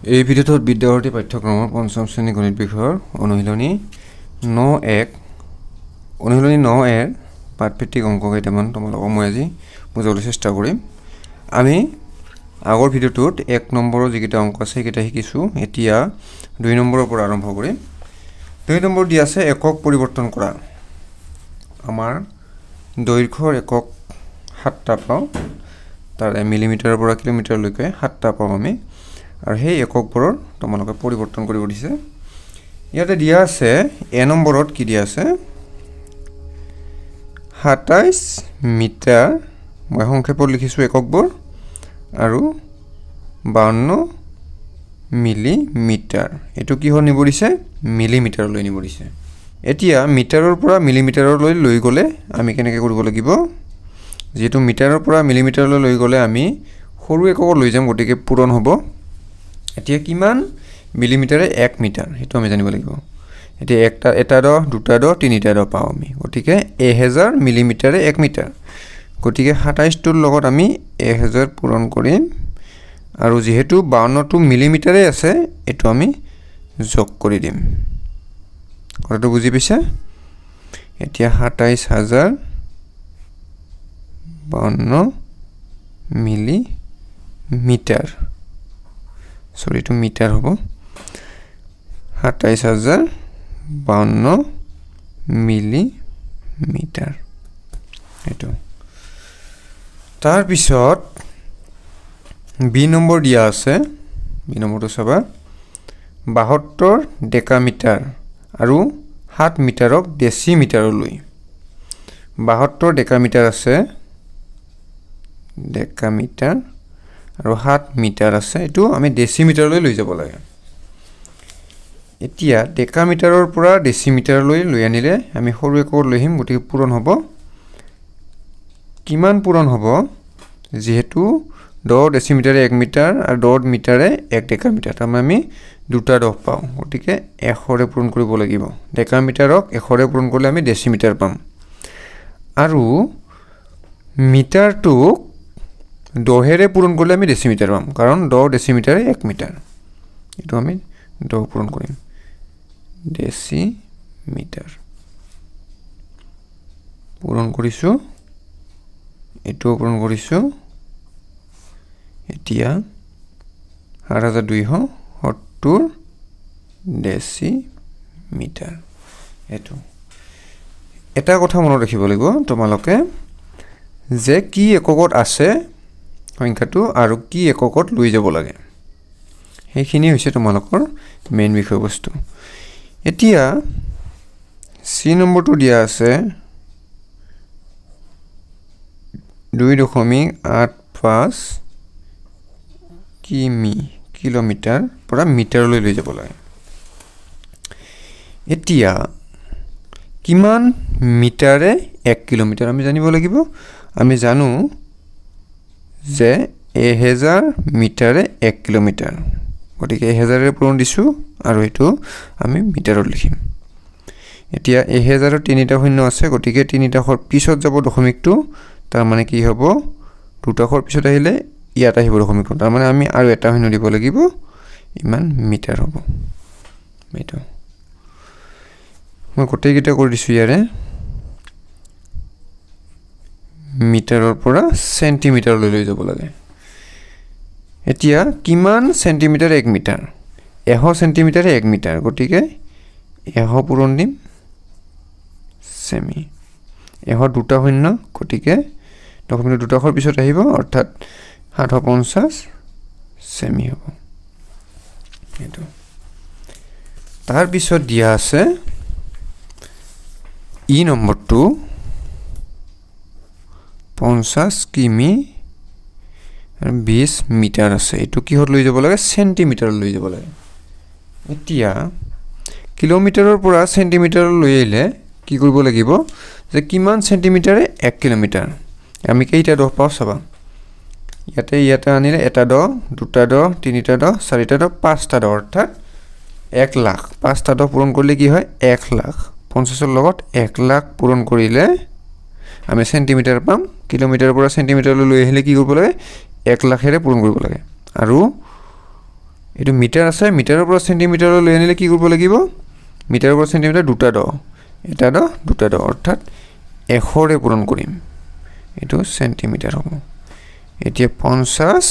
এই ভিডিঅ'টোত বিদ্যাৰ্থী পাঠ্যক্ৰমৰ পঞ্চম শ্ৰেণী গণিত বিষয়ৰ অনুশীলনী ন এক অনুশীলনী ন এৰ পাঠভিত্তিক অংক কেইটামান তোমালোকক মই আজি বুজাবলৈ চেষ্টা কৰিম। আমি আগৰ ভিডিঅ'টোত এক নম্বৰৰ যিকেইটা অংক আছে সেইকেইটা শিকিছোঁ। এতিয়া দুই নম্বৰৰ পৰা আৰম্ভ কৰিম। দুই নম্বৰ দি আছে একক পৰিৱৰ্তন কৰা। আমাৰ দৈৰ্ঘ্যৰ একক সাতটা পাওঁ। তাৰে মিলিমিটাৰৰ পৰা কিলোমিটাৰলৈকে সাতটা পাওঁ আমি। আৰু সেই এককবোৰৰ তোমালোকে পৰিৱৰ্তন কৰিব দিছে। ইয়াতে দিয়া আছে এ নম্বৰত কি দিয়া আছে? সাতাইছ মিটাৰ মই সংক্ষেপত লিখিছোঁ এককবোৰ আৰু বাৱন্ন মিলিমিটাৰ। এইটো কিহত নিব দিছে মিলিমিটাৰলৈ নিব দিছে এতিয়া মিটাৰৰ পৰা মিলিমিটাৰলৈ লৈ গ'লে আমি কেনেকৈ কৰিব লাগিব? যিহেতু মিটাৰৰ পৰা মিলিমিটাৰলৈ লৈ গ'লে আমি সৰু এককত লৈ যাম গতিকে পূৰণ হ'ব। এতিয়া কিমান? মিলিমিটাৰে এক মিটাৰ সেইটো আমি জানিব লাগিব। এতিয়া একটা এটা দহ দুটা দহ তিনিটা দহ পাওঁ আমি। গতিকে এহেজাৰ মিলিমিটাৰে এক মিটাৰ। গতিকে সাতাইছটোৰ লগত আমি এহেজাৰ পূৰণ কৰিম। আৰু যিহেতু বাৱন্নটো মিলিমিটাৰে আছে এইটো আমি যোগ কৰি দিম। কথাটো বুজি পাইছা? এতিয়া সাতাইছ হাজাৰ বাৱন্ন মিলি মিটাৰ চৰি এইটো মিটাৰ হ'ব। সাতাইছ হাজাৰ বাৱন্ন মিলি মিটাৰ এইটো। তাৰপিছত বি নম্বৰ দিয়া আছে। বি নম্বৰটো চাবা। বাসত্তৰ ডেকামিটাৰ আৰু সাত মিটাৰক ডেচিমিটাৰলৈ। বাসত্তৰ ডেকামিটাৰ আছে। ডেকামিটাৰ আৰু সাত মিটাৰ আছে এইটো আমি ডেচিমিটাৰলৈ লৈ যাব লাগে। এতিয়া ডেকামিটাৰৰ পৰা ডেচিমিটাৰলৈ লৈ আনিলে আমি সৰু একত লৈ আহিম গতিকে পূৰণ হ'ব। কিমান পূৰণ হ'ব? যিহেতু দহ ডেচিমিটাৰে এক মিটাৰ আৰু দহ মিটাৰে এক ডেকামিটাৰ তাৰমানে আমি দুটা দহ পাওঁ গতিকে এশৰে পূৰণ কৰিব লাগিব। ডেকামিটাৰক এশৰে পূৰণ কৰিলে আমি ডেচিমিটাৰ পাম। আৰু মিটাৰটোক দহেৰে পূৰণ কৰিলে আমি ডেচিমিটাৰ পাম। কাৰণ দহ ডেচিমিটাৰে এক মিটাৰ এইটো আমি দহ পূৰণ কৰিম। ডেচিমিটাৰ পূৰণ কৰিছোঁ। এইটোও পূৰণ কৰিছোঁ। এতিয়া সাত হাজাৰ দুইশ সত্তৰ ডেচিমিটাৰ এইটো। এটা কথা মনত ৰাখিব লাগিব তোমালোকে যে কি এককত আছে সংখ্যাটো আৰু কি এককত লৈ যাব লাগে। সেইখিনি হৈছে তোমালোকৰ মেইন বিষয়বস্তু। এতিয়া চি নম্বৰটো দিয়া আছে দুই দশমিক আঠ পাঁচ কিমি কিলোমিটাৰ পৰা মিটাৰলৈ লৈ যাব লাগে। এতিয়া কিমান মিটাৰে এক কিলোমিটাৰ আমি জানিব লাগিব? আমি জানো যে এহেজাৰ মিটাৰে এক কিলোমিটাৰ। গতিকে এহেজাৰেৰে পূৰণ দিছোঁ আৰু এইটো আমি মিটাৰত লিখিম। এতিয়া এহেজাৰৰ তিনিটা শূন্য আছে গতিকে তিনিটাশৰ পিছত যাব দশমিকটো তাৰমানে কি হ'ব? দুটাশৰ পিছত আহিলে ইয়াত আহিব দশমিকটো তাৰমানে আমি আৰু এটা শূন্য দিব লাগিব ইমান মিটাৰ হ'ব। এইটো মই গোটেইকেইটা কৰি দিছোঁ ইয়াৰে। মিটাৰৰ পৰা চেণ্টিমিটাৰলৈ লৈ যাব লাগে। এতিয়া কিমান চেণ্টিমিটাৰ এক মিটাৰ? এশ চেণ্টিমিটাৰে এক মিটাৰ গতিকে এশ পূৰণ দিম চেমি এশ দুটা শূন্য গতিকে দশমিক দুটাশৰ পিছত আহিব অৰ্থাৎ সাতশ পঞ্চাছ চেমি হ'ব। এইটো। তাৰপিছত দিয়া আছে ই নম্বৰটো পঞ্চাছ কিমি আৰু বিছ মিটাৰ আছে। এইটো কিহত লৈ যাব লাগে? চেণ্টিমিটাৰত লৈ যাব লাগে। এতিয়া কিলোমিটাৰৰ পৰা চেণ্টিমিটাৰত লৈ আহিলে কি কৰিব লাগিব? যে কিমান চেণ্টিমিটাৰে এক কিলোমিটাৰ? আমি কেইটা দহ পাওঁ চাবা? ইয়াতে ইয়াতে আনিলে এটা দহ দুটা দহ তিনিটা দহ চাৰিটা দহ পাঁচটা দহ অৰ্থাৎ এক লাখ। পাঁচটা দহ পূৰণ কৰিলে কি হয়? এক লাখ। পঞ্চাছৰ লগত এক লাখ পূৰণ কৰিলে আমি চেণ্টিমিটাৰ পাম কিলোমিটাৰৰ পৰা চেণ্টিমিটাৰলৈ লৈ আহিলে কি কৰিব লাগে? এক লাখেৰে পূৰণ কৰিব লাগে। আৰু এইটো মিটাৰ আছে মিটাৰৰ পৰা চেণ্টিমিটাৰলৈ লৈ আনিলে কি কৰিব লাগিব? মিটাৰৰ পৰা চেণ্টিমিটাৰ দুটা দ এটা দ দুটা দ অৰ্থাৎ এশৰে পূৰণ কৰিম। এইটো চেণ্টিমিটাৰ হ'ব। এতিয়া পঞ্চাছ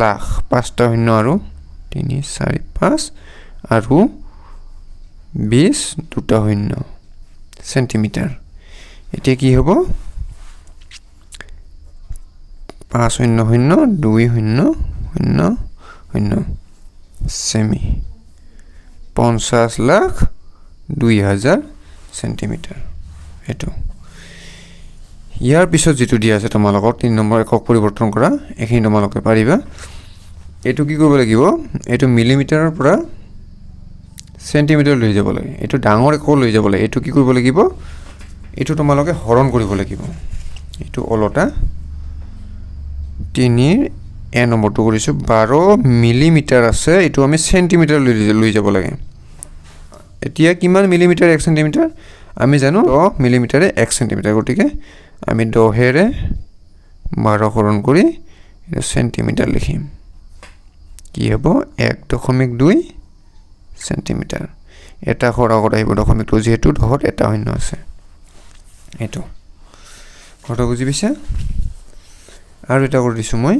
লাখ পাঁচটা শূন্য আৰু তিনি চাৰি পাঁচ আৰু বিছ দুটা শূন্য। চেণ্টিমিটাৰ এতিয়া কি হ'ব? পাঁচ শূন্য শূন্য দুই শূন্য শূন্য শূন্য ছেমি পঞ্চাছ লাখ দুই হাজাৰ চেণ্টিমিটাৰ এইটো। ইয়াৰ পিছত যিটো দিয়া আছে তোমালোকক তিনি নম্বৰ একক পৰিৱৰ্তন কৰা এইখিনি তোমালোকে পাৰিবা। এইটো কি কৰিব লাগিব? এইটো মিলিমিটাৰৰ পৰা চেণ্টিমিটাৰ লৈ যাব লাগে। এইটো ডাঙৰ একক লৈ যাব লাগে। এইটো কি কৰিব লাগিব? এইটো তোমালোকে হৰণ কৰিব লাগিব। এইটো অলটা। তিনিৰ এ নম্বৰটো কৰিছোঁ। বাৰ মিলিমিটাৰ আছে এইটো আমি চেণ্টিমিটাৰ লৈ লৈ যাব লাগে। এতিয়া কিমান মিলিমিটাৰ এক চেণ্টিমিটাৰ আমি জানো দহ মিলিমিটাৰে এক চেণ্টিমিটাৰ গতিকে আমি দহেৰে বাৰকৰণ কৰি এইটো চেণ্টিমিটাৰ লিখিম। কি হ'ব? এক দশমিক দুই চেণ্টিমিটাৰ এটা খৰ আগত আহিব দশমিকটো যিহেতু দহত এটা শূন্য আছে। এইটো। কথা বুজি পাইছা? আৰু এটা কৰি দিছোঁ মই।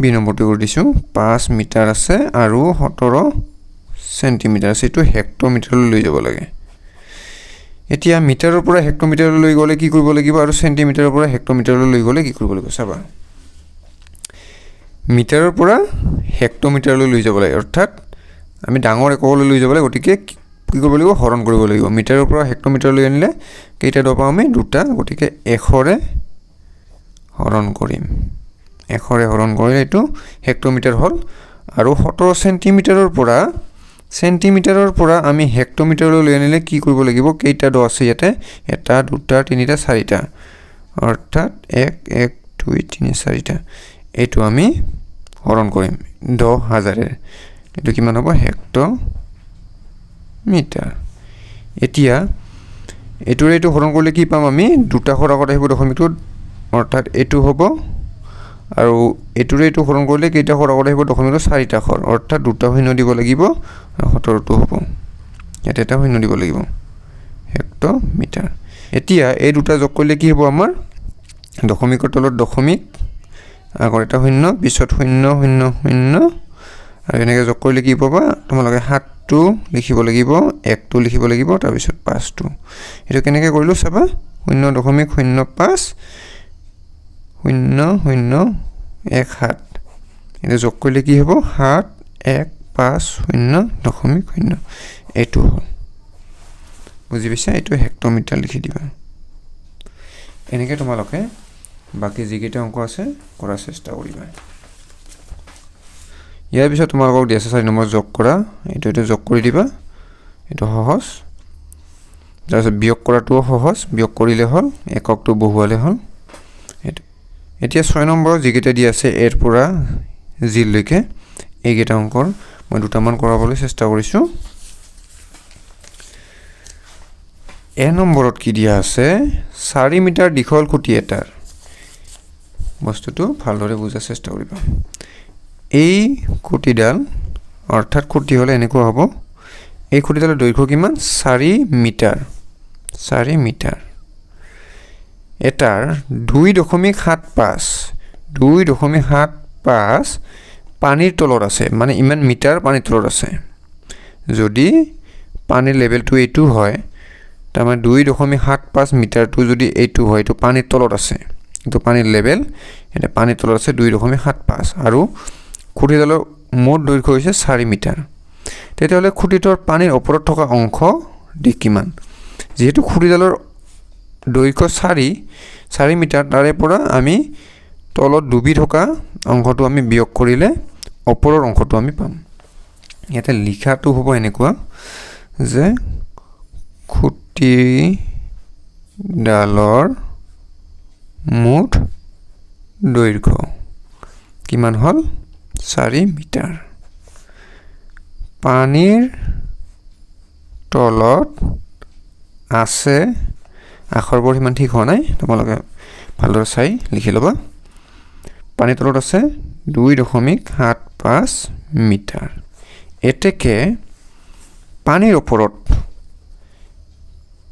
বি নম্বৰটো কৰি দিছোঁ। পাঁচ মিটাৰ আছে আৰু সোতৰ চেণ্টিমিটাৰ আছে। এইটো হেক্টমিটাৰলৈ লৈ যাব লাগে। এতিয়া মিটাৰৰ পৰা হেক্টমিটাৰলৈ লৈ গ'লে কি কৰিব লাগিব আৰু চেণ্টিমিটাৰৰ পৰা হেক্টমিটাৰলৈ লৈ গ'লে কি কৰিব লাগিব চাবা। মিটাৰৰ পৰা হেক্টমিটাৰলৈ লৈ যাব লাগে। অৰ্থাৎ আমি ডাঙৰ এককলৈ লৈ যাব লাগে। গতিকে কি কৰিব লাগিব? হৰণ কৰিব লাগিব। মিটাৰৰ পৰা হেক্টমিটাৰলৈ আনিলে কেইটা দ পাওঁ আমি? দুটা। গতিকে এশৰে হৰণ কৰিম। এশৰে হৰণ কৰিলে এইটো হেক্টমিটাৰ হ'ল। আৰু সোতৰ চেণ্টিমিটাৰৰ পৰা চেণ্টিমিটাৰৰ পৰা আমি হেক্টমিটাৰলৈ লৈ আনিলে কি কৰিব লাগিব? কেইটা দ আছে ইয়াতে? এটা দুটা তিনিটা চাৰিটা। অৰ্থাৎ এক এক দুই তিনি চাৰিটা। এইটো আমি হৰণ কৰিম। দহ হাজাৰে এইটো কিমান হ'ব? হেক্ট মিটাৰ এতিয়া এইটোৰে এইটো হৰণ কৰিলে কি পাম আমি? দুটা আগত আহিব দশমিকটোত অৰ্থাৎ এইটো হ'ব আৰু এইটোৰে এইটো হৰণ কৰিলে কেইটা আগত আহিব দশমিকটো চাৰিটা শৰ অৰ্থাৎ দুটা শূন্য দিব লাগিব সোতৰটো হ'ব। ইয়াত এটা শূন্য দিব লাগিব। হেক্ট মিটাৰ এতিয়া এই দুটা যোগ কৰিলে কি হ'ব আমাৰ? দশমিকৰ তলত দশমিক আগত এটা শূন্য পিছত শূন্য শূন্য শূন্য আৰু এনেকৈ যোগ কৰিলে কি পাবা তোমালোকে সাতটো লিখিব লাগিব একটো লিখিব লাগিব তাৰপিছত পাঁচটো। এইটো কেনেকৈ কৰিলোঁ চাবা? শূন্য দশমিক শূন্য পাঁচ শূন্য শূন্য এক সাত। এইটো যোগ কৰিলে কি হ'ব? সাত এক পাঁচ শূন্য দশমিক শূন্য। এইটো হ'ল। বুজি পাইছা? এইটো হেক্টমিটাৰ লিখি দিবা। এনেকৈ তোমালোকে বাকী যিকেইটা অংক আছে কৰাৰ চেষ্টা কৰিবা। ইয়াৰ পিছত তোমালোকক দি আছে চাৰি নম্বৰ যোগ কৰা এইটো এইটো যোগ কৰি দিবা এইটো সহজ তাৰপিছত বিয়োগ কৰাটোও সহজ বিয়োগ কৰিলে হ'ল এককটো বহুৱালে হ'ল এইটো এতিয়া ছয় নম্বৰত যিকেইটা দি আছে এৰ পৰা জিলৈকে এইকেইটা অংকৰ মই দুটামান কৰাবলৈ চেষ্টা কৰিছোঁ এ নম্বৰত কি দিয়া আছে চাৰি মিটাৰ দীঘল খুঁটি এটাৰ বস্তুটো ভালদৰে বুজাৰ চেষ্টা কৰিবা এই খুঁটিডাল অৰ্থাৎ খুঁটি হ'লে এনেকুৱা হ'ব এই খুঁটিডালৰ দৈৰ্ঘ্য কিমান? চাৰি মিটাৰ। চাৰি মিটাৰ। এটাৰ দুই দশমিক সাত পাঁচ। দুই দশমিক সাত পাঁচ পানীৰ তলত আছে মানে ইমান মিটাৰ পানীৰ তলত আছে। যদি পানীৰ লেভেলটো এইটো হয় তাৰমানে দুই দশমিক সাত পাঁচ মিটাৰটো যদি এইটো হয় এইটো পানীৰ তলত আছে। এইটো পানীৰ লেভেল এতিয়া পানীৰ তলত আছে দুই দশমিক সাত পাঁচ। আৰু খুঁটিডালৰ মুঠ দৈৰ্ঘ্য হৈছে চাৰি মিটাৰ। তেতিয়াহ'লে খুঁটিটোৰ পানীৰ ওপৰত থকা অংশ দিশ কিমান? যিহেতু খুঁটিডালৰ দৈৰ্ঘ্য চাৰি চাৰি মিটাৰ তাৰে পৰা আমি তলত ডুবি থকা অংশটো আমি বিয়োগ কৰিলে ওপৰৰ অংশটো আমি পাম। ইয়াতে লিখাটো হ'ব এনেকুৱা যে খুঁটিডালৰ মুঠ দৈৰ্ঘ্য কিমান হ'ল? চাৰি মিটাৰ। পানীৰ তলত আছে আখৰবোৰ সিমান ঠিক হোৱা নাই তোমালোকে ভালদৰে চাই লিখি ল'বা। পানীৰ তলত আছে দুই দশমিক সাত পাঁচ মিটাৰ। এতেকে পানীৰ ওপৰত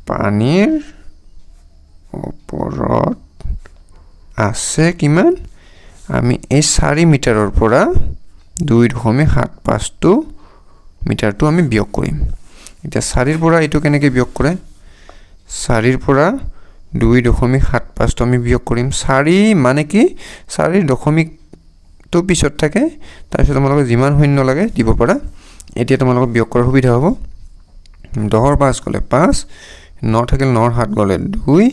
পানীৰ ওপৰত আছে কিমান? আমি এই চাৰি মিটাৰৰ পৰা দুই দশমিক সাত পাঁচটো মিটাৰটো আমি বিয়োগ কৰিম। এতিয়া চাৰিৰ পৰা এইটো কেনেকৈ বিয়োগ কৰে? চাৰিৰ পৰা দুই দশমিক সাত পাঁচটো আমি বিয়োগ কৰিম। চাৰি মানে কি? চাৰিৰ দশমিকটো পিছত থাকে তাৰপিছত তোমালোকে যিমান শূন্য লাগে দিব পাৰা। এতিয়া তোমালোকক বিয়োগ কৰাৰ সুবিধা হ'ব। দহৰ পাঁচ গ'লে পাঁচ ন থাকিল নৰ সাত গ'লে দুই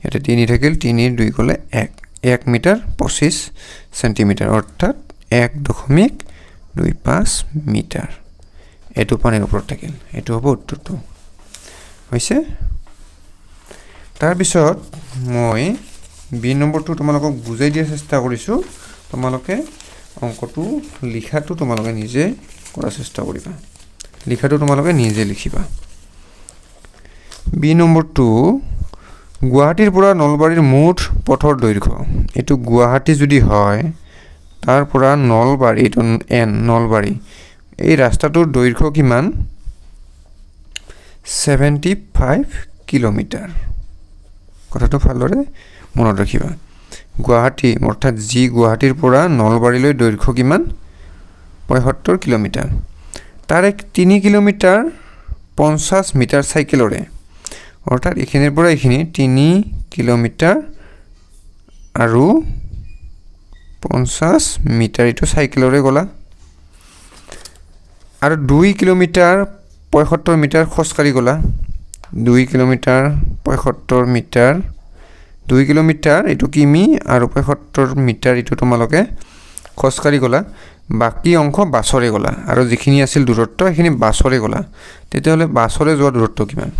ইয়াতে তিনি থাকিল তিনিৰ দুই গ'লে এক। এক মিটাৰ পঁচিছ চেণ্টিমিটাৰ অৰ্থাৎ এক দশমিক দুই পাঁচ মিটাৰ এইটো পানীৰ ওপৰত থাকিল এইটো হ'ব উত্তৰটো হৈছে তাৰপিছত মই বি নম্বৰটো তোমালোকক বুজাই দিয়াৰ চেষ্টা কৰিছোঁ। তোমালোকে অংকটো লিখাটো তোমালোকে নিজে কৰাৰ চেষ্টা কৰিবা। লিখাটো তোমালোকে নিজে লিখিবা। বি নম্বৰটো গুৱাহাটীৰ পৰা নলবাৰীৰ মুঠ পথৰ দৈৰ্ঘ্য। এইটো গুৱাহাটী যদি হয় তাৰ পৰা নলবাৰী এইটো এন নলবাৰী। এই ৰাস্তাটোৰ দৈৰ্ঘ্য কিমান? Seventy five kilometre. কথাটো ভালদৰে মনত ৰাখিবা। গুৱাহাটী অৰ্থাৎ যি গুৱাহাটীৰ পৰা নলবাৰীলৈ দৈৰ্ঘ্য কিমান? পঁয়সত্তৰ কিলোমিটাৰ। তাৰে তিনি কিলোমিটাৰ পঞ্চাছ মিটাৰ চাইকেলৰে। অৰ্থাৎ এইখিনিৰ পৰা এইখিনি তিনি কিলোমিটাৰ আৰু পঞ্চাছ মিটাৰ। এইটো চাইকেলৰে গ'লা। আৰু দুই কিলোমিটাৰ পঁয়সত্তৰ মিটাৰ খোজকাঢ়ি গ'লা। দুই কিলোমিটাৰ পঁয়সত্তৰ মিটাৰ। দুই কিলোমিটাৰ এইটো কিমি আৰু পঁয়সত্তৰ মিটাৰ এইটো তোমালোকে খোজকাঢ়ি গ'লা। বাকী অংশ বাছৰে গ'লা। আৰু যিখিনি আছিল দূৰত্ব সেইখিনি বাছৰে গ'লা। তেতিয়াহ'লে বাছৰে যোৱা দূৰত্ব কিমান?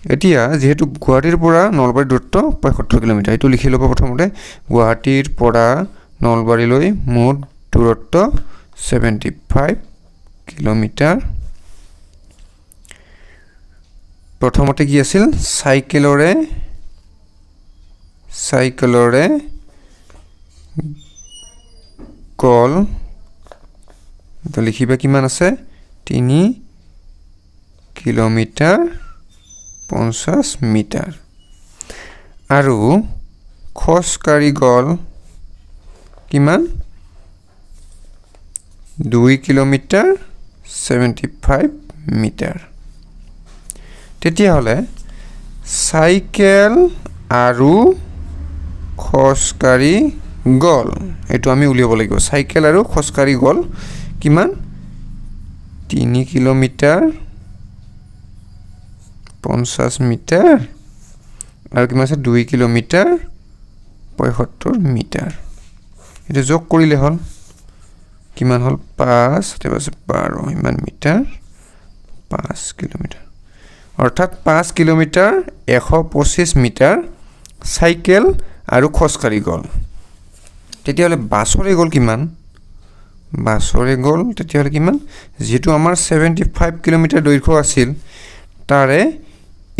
এতিয়া যিহেতু গুৱাহাটীৰ পৰা নলবাৰীৰ দূৰত্ব পঁয়সত্তৰ কিলোমিটাৰ এইটো লিখি ল'ব প্ৰথমতে গুৱাহাটীৰ পৰা নলবাৰীলৈ মুঠ দূৰত্ব ছেভেণ্টি ফাইভ কিলোমিটাৰ। প্ৰথমতে কি আছিল? চাইকেলৰে চাইকেলৰে গ'ল লিখিবা কিমান আছে? তিনি কিলোমিটাৰ। পঞ্চাছ মিটাৰ। আৰু খোজকাঢ়ি গ'ল কিমান? দুই কিলোমিটাৰ ছেভেণ্টি ফাইভ মিটাৰ। তেতিয়াহ'লে চাইকেল আৰু খোজকাঢ়ি গ'ল এইটো আমি উলিয়াব লাগিব। চাইকেল আৰু খোজকাঢ়ি গ'ল কিমান? তিনি কিলোমিটাৰ পঞ্চাছ মিটাৰ আৰু কিমান আছে দুই কিলোমিটাৰ পঁয়সত্তৰ মিটাৰ। এইটো যোগ কৰিলে হ'ল কিমান হ'ল? পাঁচ তাৰপাছত বাৰ ইমান মিটাৰ পাঁচ কিলোমিটাৰ। অৰ্থাৎ পাঁচ কিলোমিটাৰ এশ পঁচিছ মিটাৰ চাইকেল আৰু খোজকাঢ়ি গ'ল। তেতিয়াহ'লে বাছৰে গ'ল কিমান? বাছৰে গ'ল তেতিয়াহ'লে কিমান? যিহেতু আমাৰ ছেভেণ্টি ফাইভ কিলোমিটাৰ দৈৰ্ঘ্য আছিল তাৰে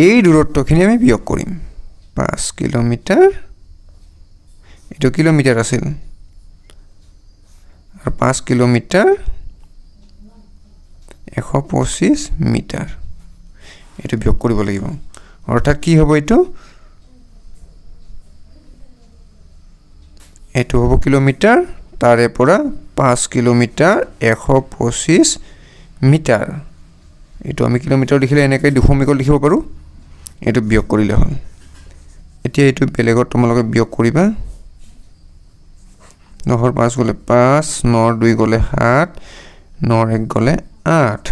এই দূৰত্বখিনি আমি বিয়োগ কৰিম। পাঁচ কিলোমিটাৰ এইটো কিলোমিটাৰ আছিল। আৰু পাঁচ কিলোমিটাৰ এশ পঁচিছ মিটাৰ। এইটো বিয়োগ কৰিব লাগিব। অৰ্থাৎ কি হ'ব এইটো? এইটো হ'ব কিলোমিটাৰ তাৰে পৰা পাঁচ কিলোমিটাৰ এশ পঁচিছ মিটাৰ। এইটো আমি কিলোমিটাৰ লিখিলে এনেকৈ দুশমিকত লিখিব পাৰোঁ। এইটো বিয়োগ কৰিলে হ'ল। এতিয়া এইটো বেলেগত তোমালোকে বিয়োগ কৰিবা। দহৰ পাঁচ গ'লে পাঁচ নৰ দুই গ'লে সাত নৰ এক গ'লে আঠ।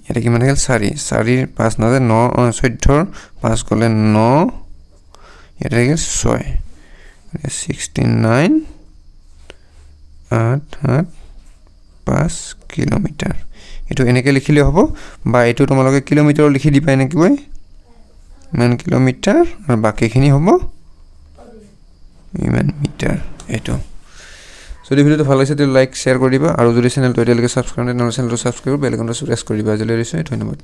ইয়াতে কিমান থাকিল? চাৰি। চাৰিৰ পাঁচ নাযায় ন চৈধ্যৰ পাঁচ গ'লে ন ইয়াতে থাকিল ছয়। ছিক্সটি নাইন আঠ সাত পাঁচ কিলোমিটাৰ। এইটো এনেকৈ লিখিলে হ'ব বা এইটো তোমালোকে কিলোমিটাৰত লিখি দিবা এনেকৈ। ইমান কিলোমিটাৰ আৰু বাকীখিনি হ'ব। ইমান মিটাৰ এইটো। যদি ভিডিঅ'টো ভাল লাগিছে তেতিয়া লাইক শ্বেয়াৰ কৰি আৰু যদি চেনেলটো এতিয়ালৈকে ছাবস্ক্ৰাইব নাই তেনেহ'লে চেনেলটো ছাবস্ক্ৰাইব বেলেগ প্ৰেছ কৰি দিবা আজিলৈ এৰিছোঁ ধন্যবাদ।